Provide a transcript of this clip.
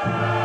Amen.